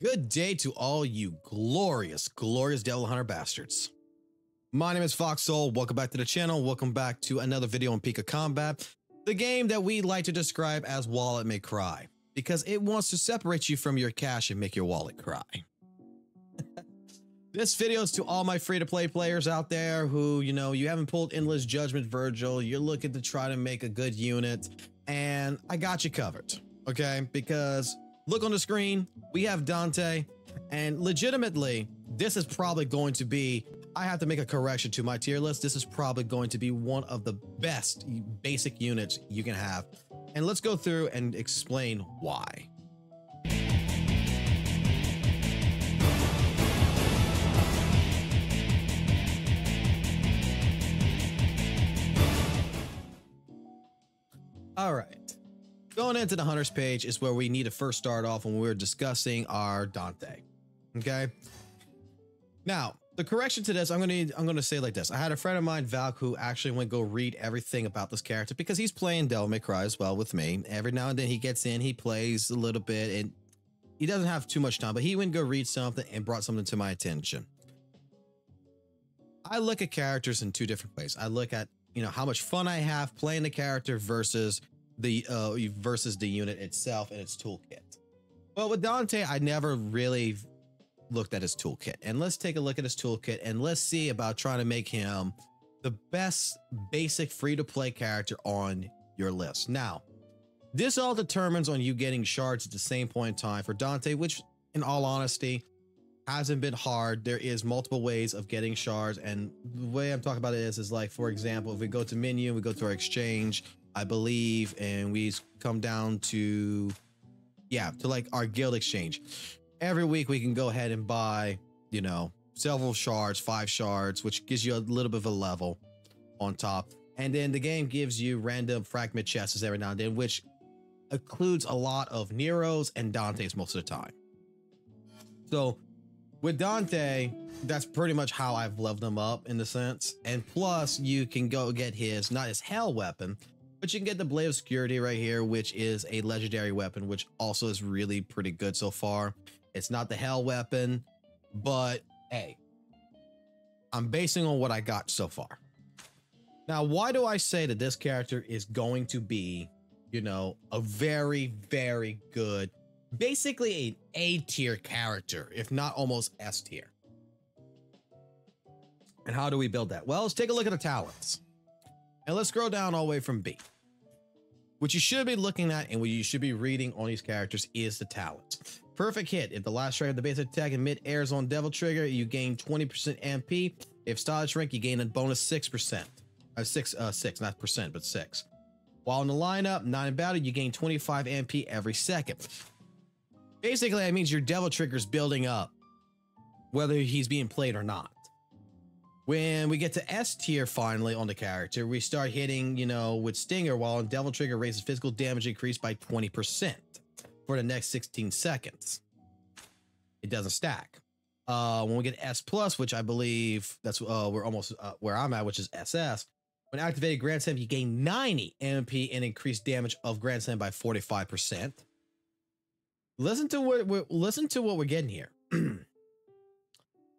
Good day to all you glorious, glorious Devil Hunter bastards. My name is FOXSOL. Welcome back to the channel. Welcome back to another video on Peak of Combat, the game that we like to describe as Wallet May Cry, because it wants to separate you from your cash and make your wallet cry. this video is to all my free-to-play players out there who, you know, you haven't pulled Endless Judgment Virgil, you're looking to try to make a good unit, and I got you covered, okay? Because look on the screen, we have Dante, and legitimately, this is probably going to be, I have to make a correction to my tier list. This is probably going to be one of the best basic units you can have. And let's go through and explain why. All right. Going into the hunter's page is where we need to first start off when we're discussing our Dante. Okay. Now, the correction to this, I'm gonna I'm gonna say like this. I had a friend of mine, Valk, who actually went go read everything about this character because he's playing Devil May Cry as well with me. Every now and then he gets in, he plays a little bit, and he doesn't have too much time, but he went go read something and brought something to my attention. I look at characters in two different ways. I look at you know how much fun I have playing the character versus the uh, versus the unit itself and its toolkit. Well, with Dante, I never really looked at his toolkit. And let's take a look at his toolkit and let's see about trying to make him the best basic free to play character on your list. Now, this all determines on you getting shards at the same point in time for Dante, which in all honesty hasn't been hard. There is multiple ways of getting shards. And the way I'm talking about it is, is like, for example, if we go to menu, we go to our exchange, I believe, and we come down to, yeah, to like our guild exchange. Every week we can go ahead and buy, you know, several shards, five shards, which gives you a little bit of a level on top. And then the game gives you random fragment chests every now and then, which includes a lot of Neros and Dantes most of the time. So with Dante, that's pretty much how I've leveled him up in the sense. And plus, you can go get his, not his hell weapon, but you can get the Blade of Security right here, which is a legendary weapon, which also is really pretty good so far. It's not the hell weapon, but hey, I'm basing on what I got so far. Now, why do I say that this character is going to be, you know, a very, very good, basically an A tier character, if not almost S tier? And how do we build that? Well, let's take a look at the talents. And let's scroll down all the way from B. What you should be looking at and what you should be reading on these characters is the talents. Perfect hit. If the last strike of the basic attack in mid air is on Devil Trigger, you gain 20% MP. If stylish rank, you gain a bonus 6%. Uh, 6, uh, 6, not percent, but 6. While in the lineup, not in battle, you gain 25 MP every second. Basically, that means your Devil Trigger is building up, whether he's being played or not. When we get to S tier finally on the character, we start hitting, you know, with Stinger while Devil Trigger raises physical damage increase by 20% for the next 16 seconds. It doesn't stack. Uh, when we get S plus, which I believe that's uh, we're almost uh, where I'm at, which is SS. When activated Grand Slam, you gain 90 MP and increased damage of Grand Slam by 45%. Listen to what we're listen to what we're getting here.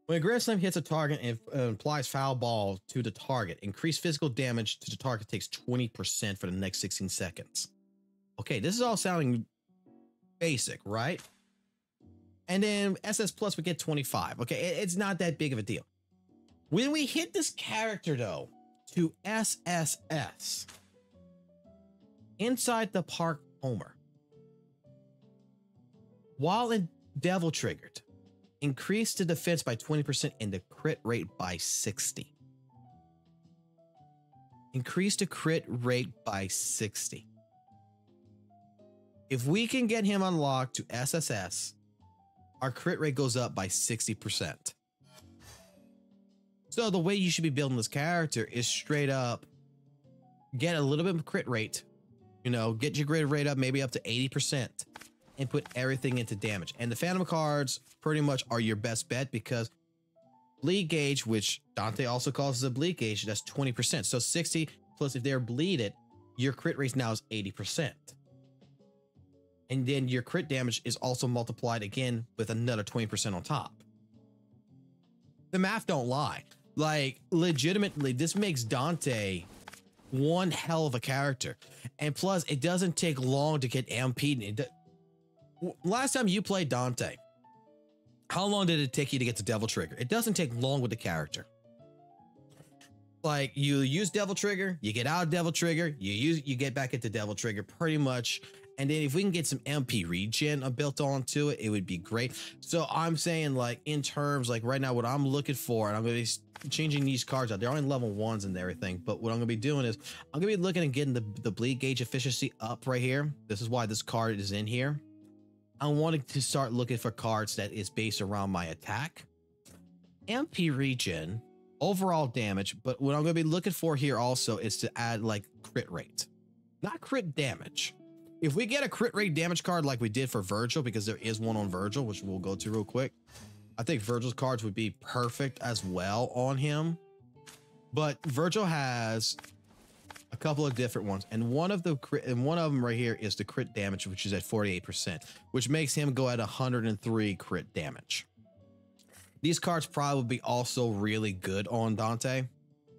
When a Grand Slam hits a target and uh, applies foul ball to the target, increased physical damage to the target takes 20% for the next 16 seconds. Okay, this is all sounding basic, right? And then SS Plus we get 25. Okay, it's not that big of a deal. When we hit this character though to SSS inside the park Homer, while in Devil Triggered, increase the defense by 20% and the crit rate by 60. Increase the crit rate by 60. If we can get him unlocked to SSS, our crit rate goes up by 60%. So the way you should be building this character is straight up get a little bit of crit rate, you know, get your crit rate up maybe up to 80% and put everything into damage. And the Phantom cards pretty much are your best bet because bleed gauge, which Dante also calls a bleed gauge, that's 20%. So 60 plus if they're bleeded, your crit rate now is 80%. And then your crit damage is also multiplied again with another 20% on top. The math don't lie. Like, legitimately, this makes Dante one hell of a character. And plus, it doesn't take long to get MP'd. Last time you played Dante, how long did it take you to get to Devil Trigger? It doesn't take long with the character. Like you use Devil Trigger, you get out of Devil Trigger, you use you get back into Devil Trigger pretty much. And then if we can get some MP regen built onto it, it would be great. So I'm saying like in terms like right now, what I'm looking for, and I'm gonna be changing these cards out. They're only level ones and everything, but what I'm gonna be doing is I'm gonna be looking at getting the, the bleed gauge efficiency up right here. This is why this card is in here. I'm wanting to start looking for cards that is based around my attack, MP regen, overall damage. But what I'm going to be looking for here also is to add like crit rate, not crit damage. If we get a crit rate damage card like we did for Virgil, because there is one on Virgil, which we'll go to real quick. I think Virgil's cards would be perfect as well on him. But Virgil has a couple of different ones, and one of the and one of them right here is the crit damage, which is at 48%, which makes him go at 103 crit damage. These cards probably be also really good on Dante,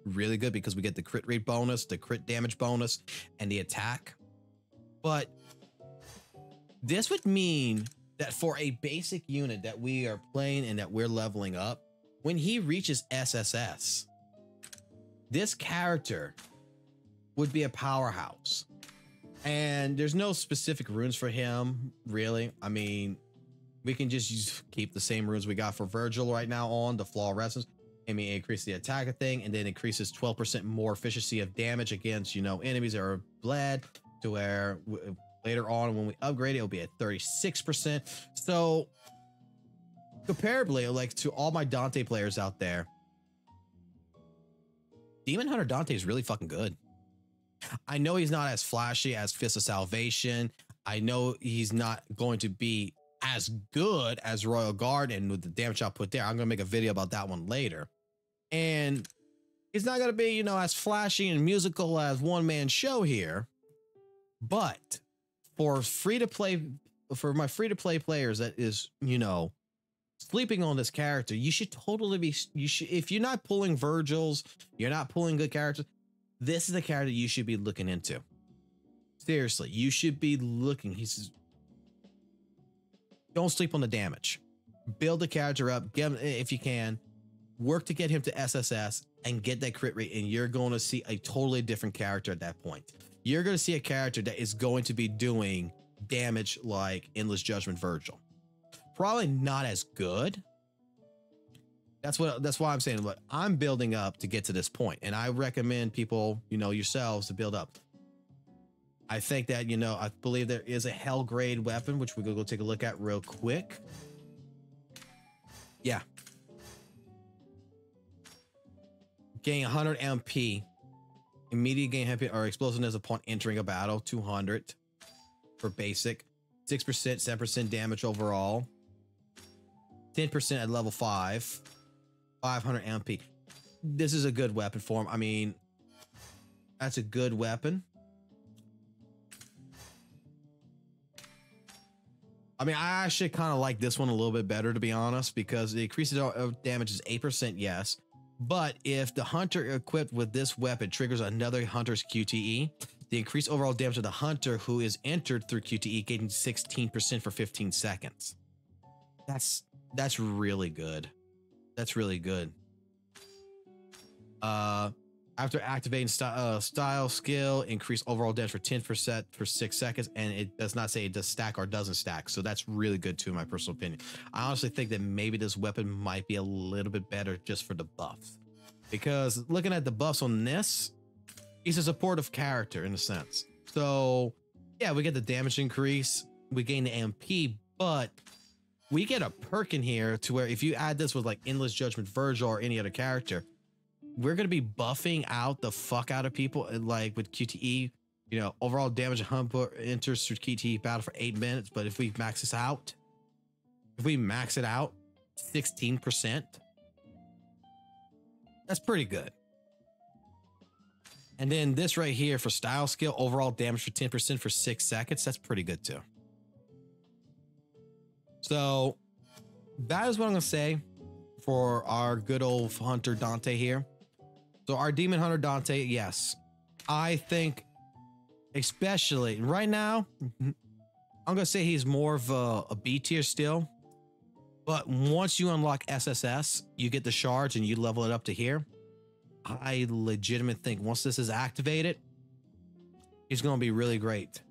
really good because we get the crit rate bonus, the crit damage bonus, and the attack. But this would mean that for a basic unit that we are playing and that we're leveling up, when he reaches SSS, this character would be a powerhouse. And there's no specific runes for him, really. I mean, we can just use, keep the same runes we got for Virgil right now on the fluorescence. I mean, increase the attack thing and then increases 12% more efficiency of damage against, you know, enemies that are bled to where later on when we upgrade it, it'll be at 36%. So comparably, like to all my Dante players out there, Demon Hunter Dante is really fucking good. I know he's not as flashy as Fist of Salvation. I know he's not going to be as good as Royal Guard and with the damage output there. I'm going to make a video about that one later. And it's not going to be, you know, as flashy and musical as one man show here. But for free to play, for my free to play players that is, you know, sleeping on this character, you should totally be, you should, if you're not pulling Virgils, you're not pulling good characters, this is the character you should be looking into. Seriously, you should be looking. He's don't sleep on the damage. Build the character up, get him eh, if you can, work to get him to SSS and get that crit rate, and you're going to see a totally different character at that point. You're going to see a character that is going to be doing damage like Endless Judgment Virgil. Probably not as good. That's what that's why I'm saying. Look, I'm building up to get to this point, and I recommend people, you know, yourselves to build up. I think that, you know, I believe there is a hell grade weapon, which we're to go take a look at real quick. Yeah. Gain 100 MP. Immediate gain MP or explosiveness upon entering a battle, 200 for basic. 6%, 7% damage overall. 10% at level 5. 500 MP. This is a good weapon for him. I mean, that's a good weapon. I mean, I actually kind of like this one a little bit better, to be honest, because the increases of damage is 8%, yes. But if the hunter equipped with this weapon triggers another hunter's QTE, the increased overall damage of the hunter who is entered through QTE getting 16% for 15 seconds. That's that's really good. That's really good. Uh after activating st- uh, style skill, increase overall damage for 10% for six seconds. And it does not say it does stack or doesn't stack. So that's really good too, in my personal opinion. I honestly think that maybe this weapon might be a little bit better just for the buffs. Because looking at the buffs on this, he's a supportive character in a sense. So yeah, we get the damage increase, we gain the MP, but we get a perk in here to where if you add this with like Endless Judgment Virgil or any other character, we're gonna be buffing out the fuck out of people uh, like with QTE. You know, overall damage humper enters through QTE battle for eight minutes. But if we max this out, if we max it out 16%, that's pretty good. And then this right here for style skill, overall damage for 10% for six seconds. That's pretty good too. So that is what I'm gonna say for our good old hunter Dante here. So our demon hunter Dante, yes, I think, especially right now, I'm gonna say he's more of a, a B tier still. But once you unlock SSS, you get the shards and you level it up to here. I legitimately think once this is activated, he's gonna be really great.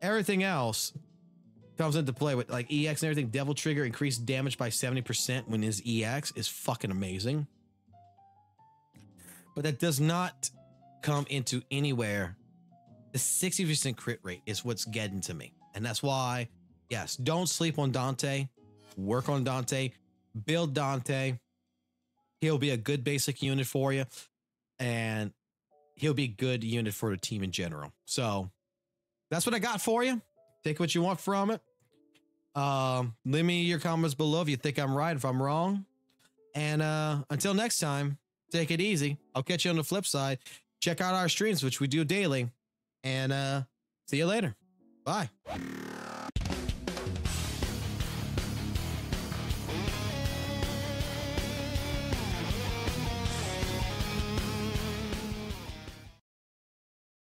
Everything else comes into play with like EX and everything. Devil Trigger increased damage by 70% when his EX is fucking amazing. But that does not come into anywhere. The 60% crit rate is what's getting to me. And that's why, yes, don't sleep on Dante. Work on Dante. Build Dante. He'll be a good basic unit for you. And he'll be a good unit for the team in general. So that's what I got for you. Take what you want from it. Um, leave me your comments below if you think I'm right, if I'm wrong. And uh, until next time, take it easy. I'll catch you on the flip side. Check out our streams, which we do daily. And uh, see you later. Bye.